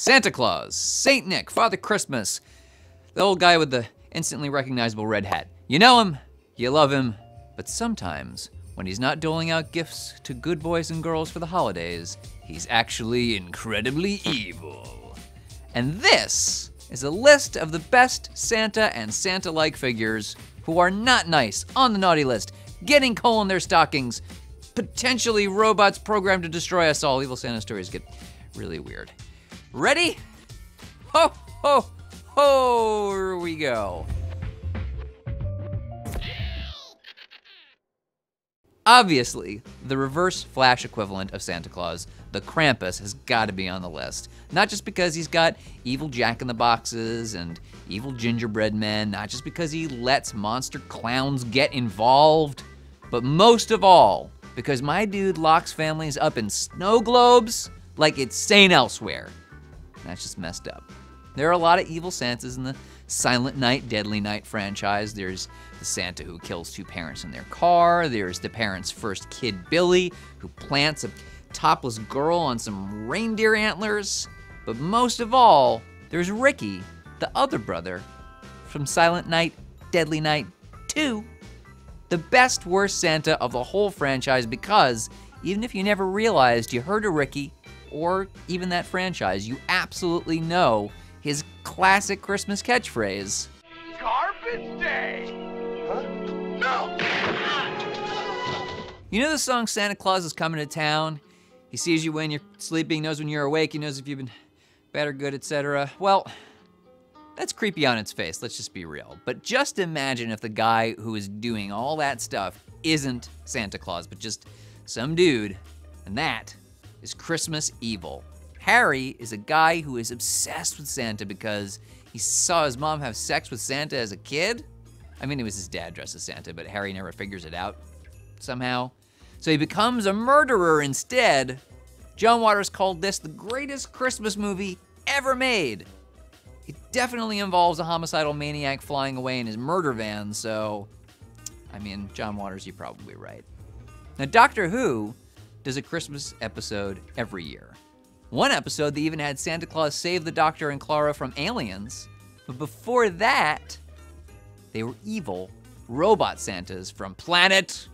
Santa Claus, Saint Nick, Father Christmas, the old guy with the instantly recognizable red hat. You know him, you love him, but sometimes when he's not doling out gifts to good boys and girls for the holidays, he's actually incredibly evil. And this is a list of the best Santa and Santa like figures who are not nice on the naughty list, getting coal in their stockings, potentially robots programmed to destroy us all. Evil Santa stories get really weird. Ready? Ho, ho, ho, here we go. Obviously, the reverse Flash equivalent of Santa Claus, the Krampus, has got to be on the list. Not just because he's got evil Jack in the Boxes and evil gingerbread men, not just because he lets monster clowns get involved, but most of all, because my dude locks families up in snow globes like it's St. Elsewhere. That's just messed up. There are a lot of evil Santas in the Silent Night, Deadly Night franchise. There's the Santa who kills two parents in their car. There's the parents' first kid, Billy, who plants a topless girl on some reindeer antlers. But most of all, there's Ricky, the other brother, from Silent Night, Deadly Night 2. The best worst Santa of the whole franchise because even if you never realized you heard of Ricky or even that franchise, you absolutely know his classic Christmas catchphrase. Garbage Day! Huh? No! You know the song Santa Claus is Coming to Town? He sees you when you're sleeping, knows when you're awake, he knows if you've been bad or good, etc. Well, that's creepy on its face, let's just be real. But just imagine if the guy who is doing all that stuff isn't Santa Claus, but just some dude, and that is Christmas Evil. Harry is a guy who is obsessed with Santa because he saw his mom have sex with Santa as a kid. I mean, it was his dad dressed as Santa, but Harry never figures it out somehow. So he becomes a murderer instead. John Waters called this the greatest Christmas movie ever made. It definitely involves a homicidal maniac flying away in his murder van, so, I mean, John Waters, you're probably right. Now, Doctor Who does a Christmas episode every year. One episode, they even had Santa Claus save the Doctor and Clara from aliens. But before that, they were evil robot Santas from planet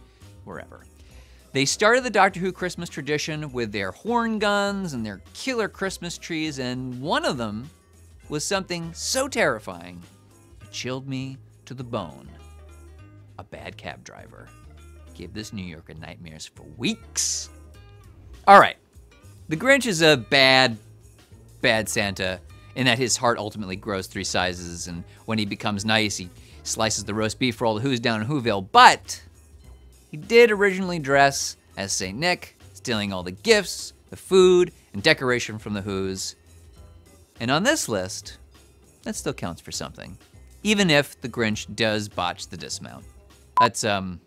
wherever. They started the Doctor Who Christmas tradition with their horn guns and their killer Christmas trees, and one of them was something so terrifying it chilled me to the bone. A bad cab driver gave this New Yorker nightmares for weeks. All right, the Grinch is a bad, bad Santa in that his heart ultimately grows three sizes, and when he becomes nice, he slices the roast beef for all the Who's down in Whoville. But he did originally dress as St. Nick, stealing all the gifts, the food, and decoration from the Who's. And on this list, that still counts for something, even if the Grinch does botch the dismount. That's um,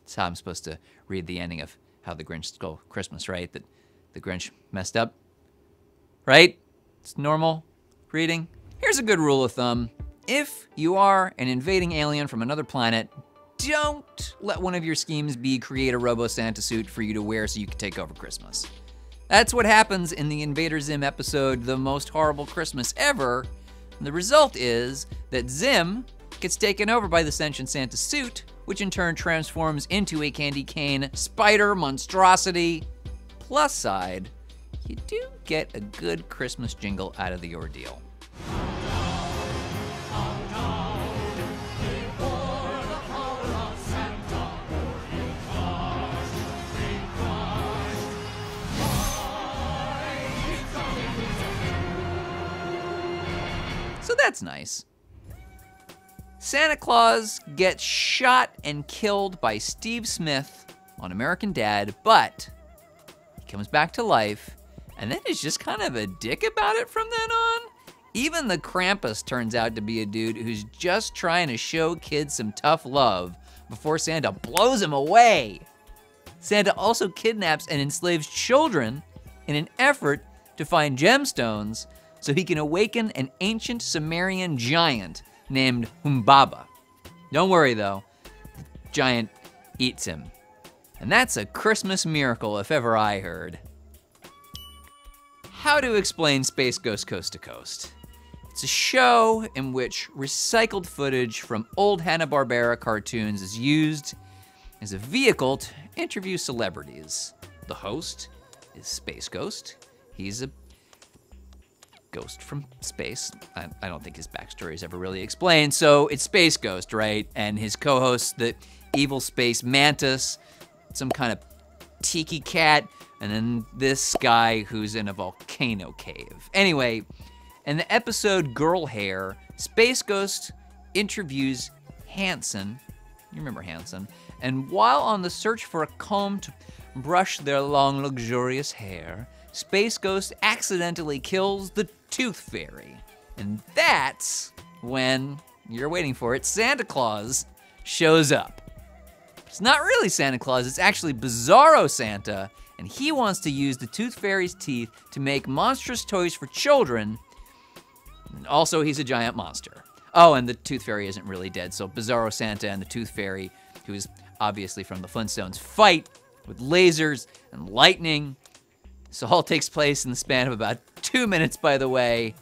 that's how I'm supposed to read the ending of How the Grinch Stole Christmas, right? That the Grinch messed up, right? It's normal reading. Here's a good rule of thumb. If you are an invading alien from another planet, don't let one of your schemes be create a Robo Santa suit for you to wear so you can take over Christmas. That's what happens in the Invader Zim episode, The Most Horrible Christmas Ever. And the result is that Zim gets taken over by the Sentient Santa suit, which in turn transforms into a candy cane spider monstrosity. Plus side, you do get a good Christmas jingle out of the ordeal. So that's nice. Santa Claus gets shot and killed by Steve Smith on American Dad, but he comes back to life and then is just kind of a dick about it from then on. Even the Krampus turns out to be a dude who's just trying to show kids some tough love before Santa blows him away. Santa also kidnaps and enslaves children in an effort to find gemstones so he can awaken an ancient Sumerian giant named Humbaba. Don't worry though, giant eats him. And that's a Christmas miracle if ever I heard. how to explain Space Ghost Coast to Coast. It's a show in which recycled footage from old Hanna-Barbera cartoons is used as a vehicle to interview celebrities. The host is Space Ghost. He's a ghost from space. I, I don't think his backstory is ever really explained. So it's Space Ghost, right? And his co host, the evil space mantis, some kind of tiki cat, and then this guy who's in a volcano cave. Anyway, in the episode Girl Hair, Space Ghost interviews Hanson. You remember Hanson? And while on the search for a comb to brush their long, luxurious hair, Space Ghost accidentally kills the Tooth Fairy. And that's when, you're waiting for it, Santa Claus shows up. It's not really Santa Claus, it's actually Bizarro Santa, and he wants to use the Tooth Fairy's teeth to make monstrous toys for children. Also, he's a giant monster. Oh, and the Tooth Fairy isn't really dead, so Bizarro Santa and the Tooth Fairy, who is obviously from the Flintstones, fight with lasers and lightning. This all takes place in the span of about two minutes, by the way.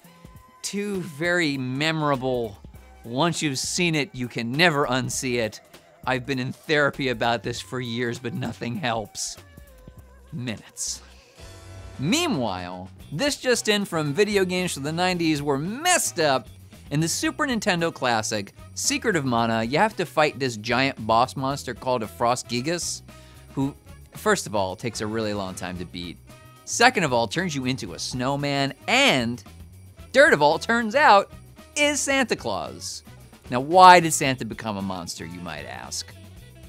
Two very memorable. Once you've seen it, you can never unsee it. I've been in therapy about this for years, but nothing helps. Minutes. Meanwhile, this just in from video games from the 90s were messed up. In the Super Nintendo classic, Secret of Mana, you have to fight this giant boss monster called a Frost Gigas, who, first of all, takes a really long time to beat. Second of all, turns you into a snowman, and third of all, turns out, is Santa Claus. Now, why did Santa become a monster, you might ask?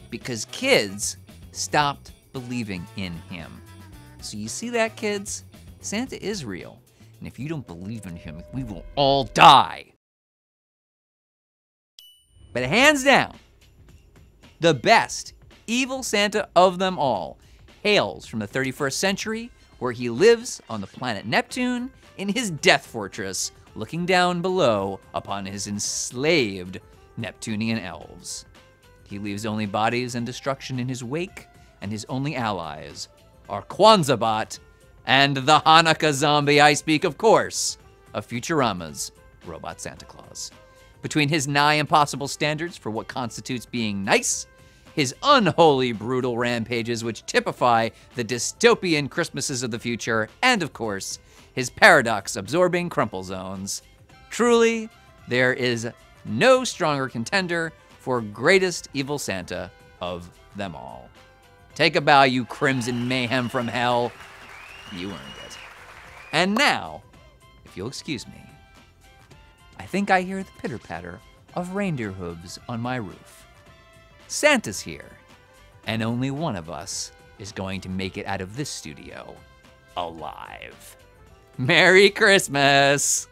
Because kids stopped believing in him. So, you see that, kids? Santa is real. And if you don't believe in him, we will all die. But hands down, the best evil Santa of them all hails from the 31st century, where he lives on the planet Neptune in his death fortress, looking down below upon his enslaved Neptunian elves. He leaves only bodies and destruction in his wake, and his only allies are Kwanzaabot and the Hanukkah zombie I speak, of course, of Futurama's Robot Santa Claus. Between his nigh impossible standards for what constitutes being nice, his unholy, brutal rampages, which typify the dystopian Christmases of the future, and of course, his paradox absorbing crumple zones. Truly, there is no stronger contender for greatest evil Santa of them all. Take a bow, you crimson mayhem from hell. You earned it. And now, if you'll excuse me, I think I hear the pitter patter of reindeer hooves on my roof. Santa's here, and only one of us is going to make it out of this studio alive. Merry Christmas!